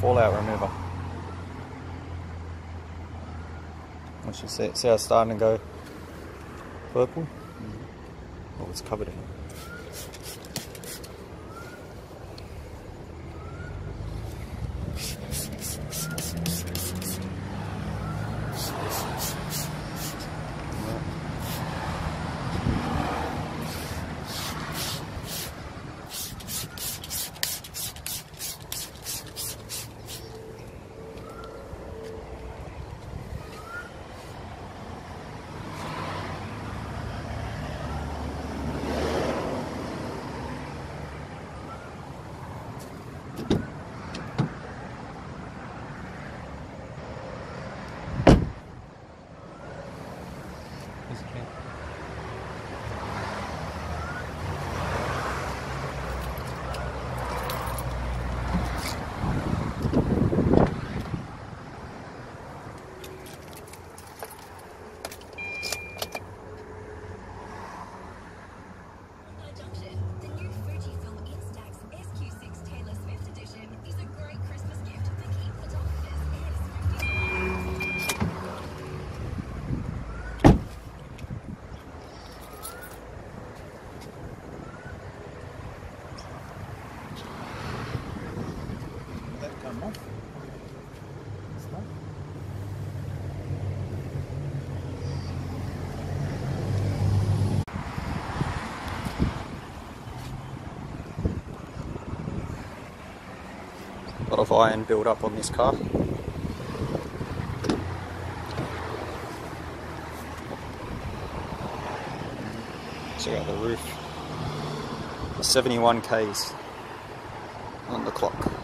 fallout remover. Once you see, see how it's starting to go purple? Mm-hmm. Oh, it's covered in it. A lot of iron build up on this car. Check out the roof. 71 Ks on the clock.